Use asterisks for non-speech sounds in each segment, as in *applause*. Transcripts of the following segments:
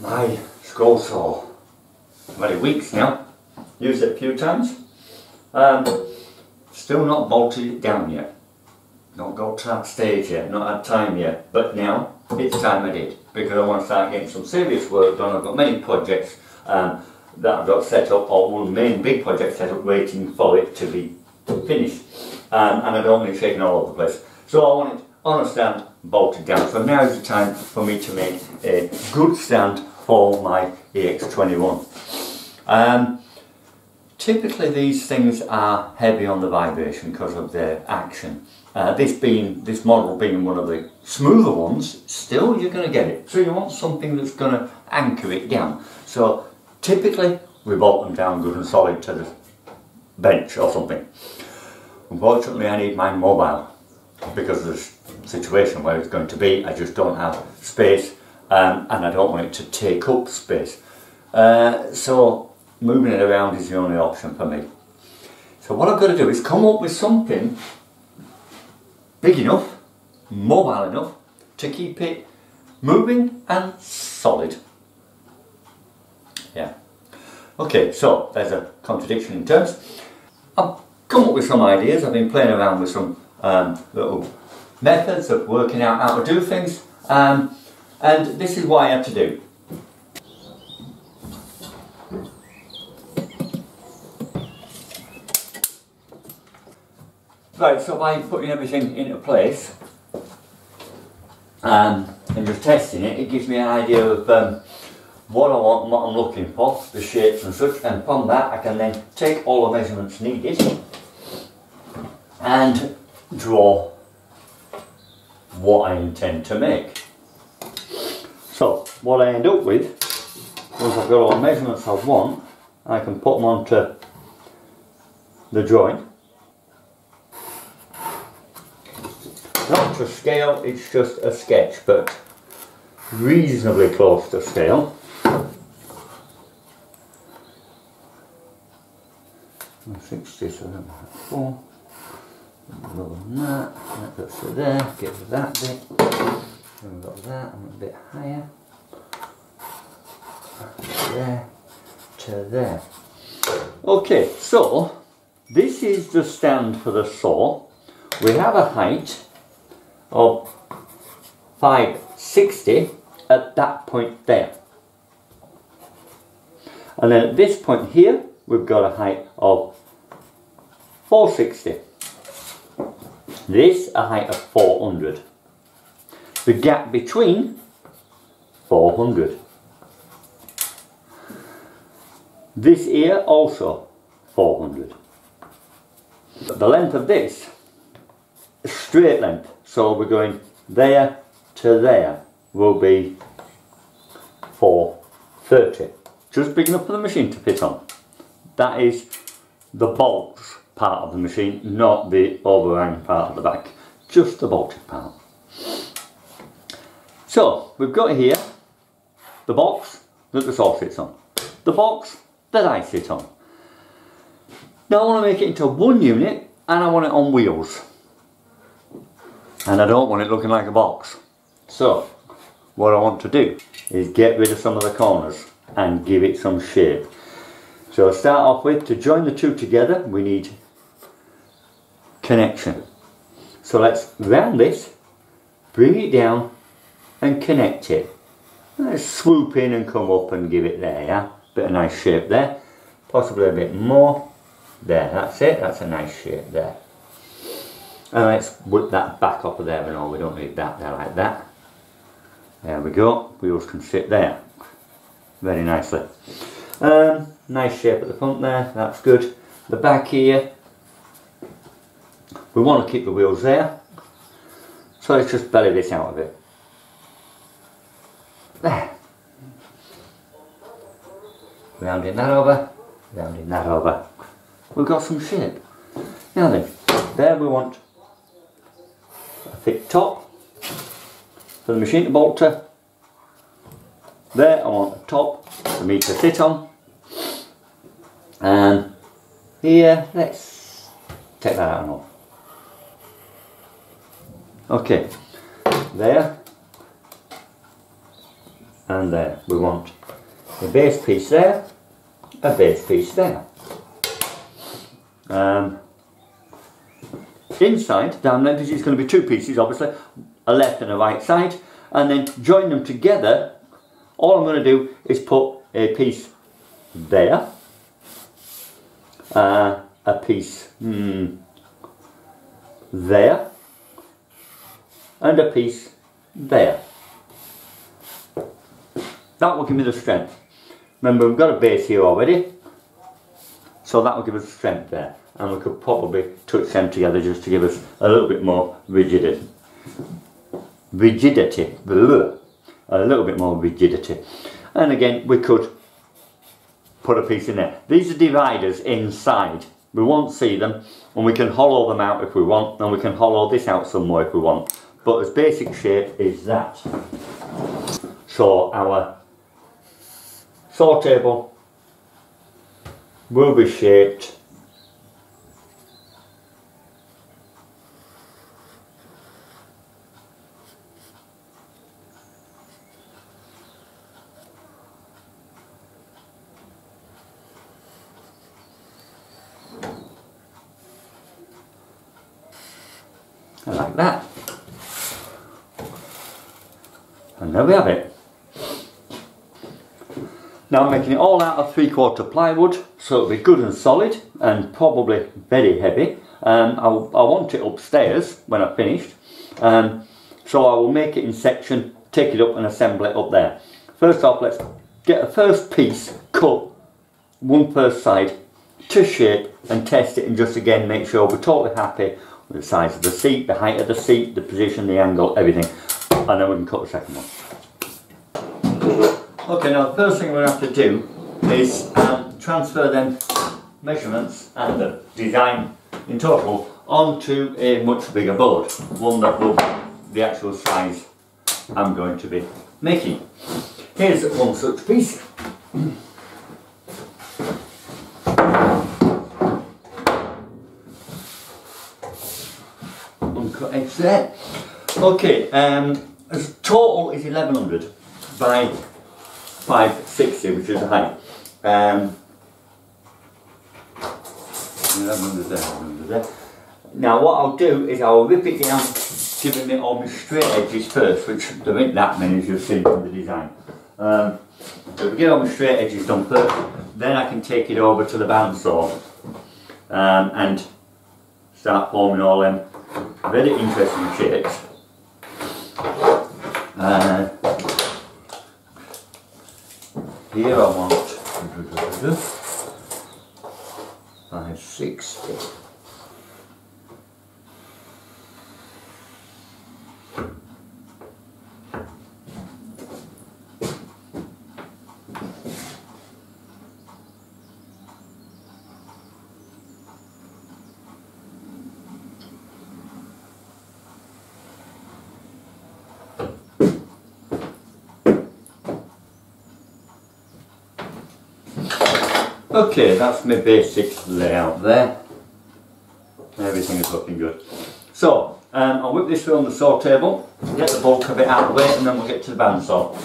My scroll saw, very weeks now, used it a few times, um, still not bolted it down yet. Not got to that stage yet, not had time yet, but now it's time I did because I want to start getting some serious work done. I've got many projects um, that I've got set up, or one main big project set up waiting for it to be finished. Um, and I don't want it shaking all over the place. So I want it on a stand, bolted down. So now is the time for me to make a good stand for my EX21. Um, typically these things are heavy on the vibration because of their action. Uh, this being this model being one of the smoother ones, still you're going to get it. So you want something that's going to anchor it down. So typically we bolt them down good and solid to the bench or something. Unfortunately I need mine mobile because of the situation where it's going to be. I just don't have space um, and I don't want it to take up space. Uh, so moving it around is the only option for me. So what I've got to do is come up with something big enough, mobile enough to keep it moving and solid. Yeah. Okay, so there's a contradiction in terms. I've come up with some ideas. I've been playing around with some um, little methods of working out how to do things. Um, and this is what I had to do. Right, so by putting everything into place um, and just testing it, it gives me an idea of um, what I want and what I'm looking for, the shapes and such, and from that I can then take all the measurements needed and draw what I intend to make. So, what I end up with, once I've got all the measurements I want, I can put them onto the drawing not to scale, it's just a sketch, but reasonably close to scale. Sixty-seven, four. Lower than that, that goes to there, get to that bit. We've got that, I'm a bit higher. There to there. Okay, so this is the stand for the saw. We have a height of 560 at that point there. And then at this point here, we've got a height of 460. This a height of 400. The gap between 400. This here also 400. The length of this, straight length, so we're going there to there will be 430. Just big enough for the machine to fit on. That is the bolts part of the machine, not the overhang part of the back. Just the bolted part. So, we've got here the box that the saw sits on. The box that I sit on. Now I want to make it into one unit and I want it on wheels and I don't want it looking like a box. So what I want to do is get rid of some of the corners and give it some shape. So I'll start off with, to join the two together, we need connection. So let's round this, bring it down and connect it. Let's swoop in and come up and give it there, yeah? Bit of nice shape there. Possibly a bit more. There, that's it, that's a nice shape there. And let's whip that back off of there and all, we don't need that there like that. There we go, wheels can sit there very nicely. Um, nice shape at the front there, that's good. The back here, we want to keep the wheels there. So let's just belly this out of it. There. Rounding that over, rounding that over. We've got some shape. Now then, there we want a thick top for the machine to bolt to. There I want a top for me to sit on. And here, let's take that out and off. Okay, there, and there. We want a base piece there, a base piece there. Um, inside, down because it's going to be two pieces obviously, a left and a right side, and then join them together. All I'm going to do is put a piece there, uh, a piece hmm, there, and a piece there. That will give me the strength. Remember we've got a base here already, so that will give us strength there. And we could probably touch them together just to give us a little bit more rigidity. Rigidity. A little bit more rigidity. And again, we could put a piece in there. These are dividers inside. We won't see them, and we can hollow them out if we want, and we can hollow this out somewhere if we want. But its basic shape is that. So our saw table will be shaped like that. And there we have it. Now I'm making it all out of three quarter plywood so it'll be good and solid and probably very heavy. Um, I, I, want it upstairs when I've finished. Um, so I will make it in section, take it up and assemble it up there. First off let's get a first piece cut, one first side to shape and test it and just again make sure we're totally happy with the size of the seat, the height of the seat, the position, the angle, everything. And then we can cut the second one. Okay, now the first thing we're going to have to do is um, transfer them measurements and the design in total onto a much bigger board, one that will be the actual size I'm going to be making. Here's one such piece. Uncut edge there. Okay, um, total is 1100 by 560, which is the height. Um, now what I'll do is I'll rip it down, giving it all my straight edges first, which there ain't that many as you've seen from the design. Um, so we get all my straight edges done first, then I can take it over to the bandsaw um, and start forming all them very interesting shapes. Uh, here I want 560. Okay, that's my basic layout there. Everything is looking good. So, um, I'll whip this through on the saw table, get the bulk of it out of the way, and then we'll get to the bandsaw.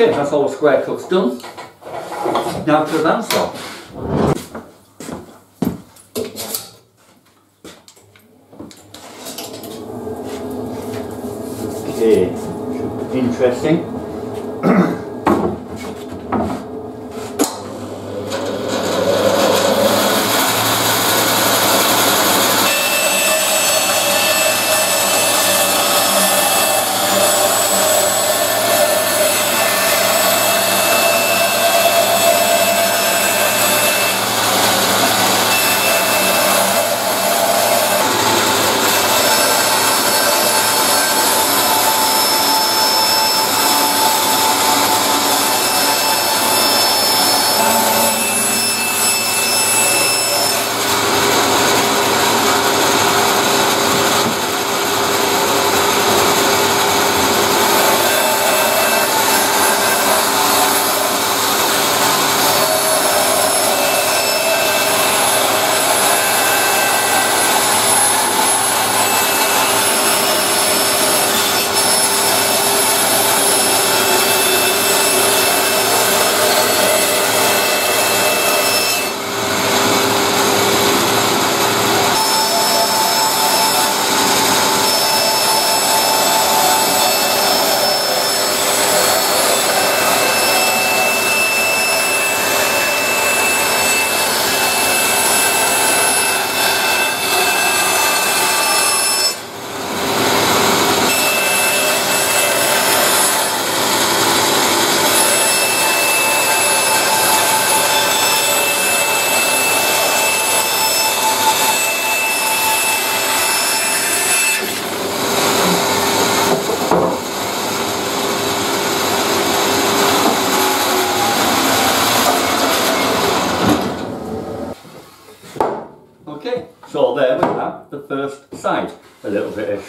Okay, that's all the square cuts done. Now to the bandsaw.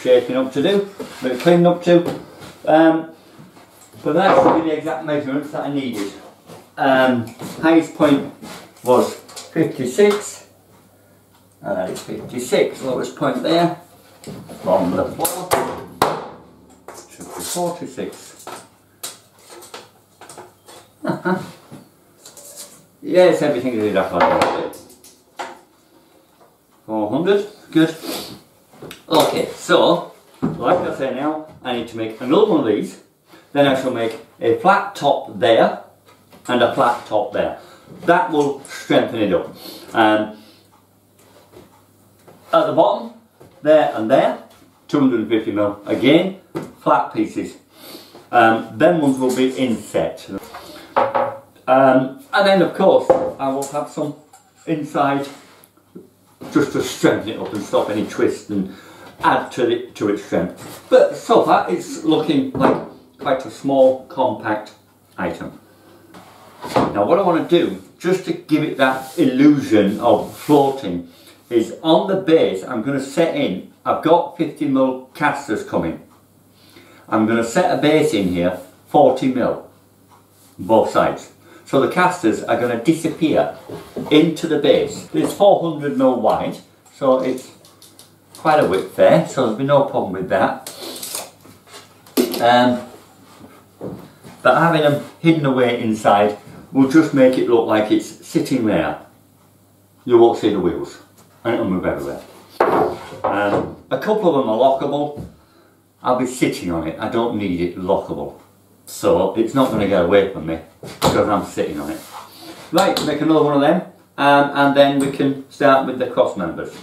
Shaping up to do, a bit of cleaning up to. Um, but that's be the exact measurements that I needed. Um, highest point was 56, and that is 56. Lowest point there, from the floor, should be 46. *laughs* yes, everything is exactly like it. 400, good. So, like I say now, I need to make another one of these. Then I shall make a flat top there and a flat top there. That will strengthen it up. Um, at the bottom, there and there, 250 mil again, flat pieces. Um, them ones will be inset. Um, and then of course, I will have some inside just to strengthen it up and stop any twist and add to it to its strength. But so far it's looking like quite a small compact item. Now what I want to do just to give it that illusion of floating is on the base I'm going to set in I've got 50 mil casters coming. I'm going to set a base in here 40 mil both sides. So the casters are going to disappear into the base. It's 400 mil wide, so it's quite a width there, so there'll be no problem with that. Um, but having them hidden away inside will just make it look like it's sitting there. You won't see the wheels, and it'll move everywhere. Um, a couple of them are lockable. I'll be sitting on it, I don't need it lockable. So it's not going to get away from me because I'm sitting on it. Right, make another one of them um, and then we can start with the cross members.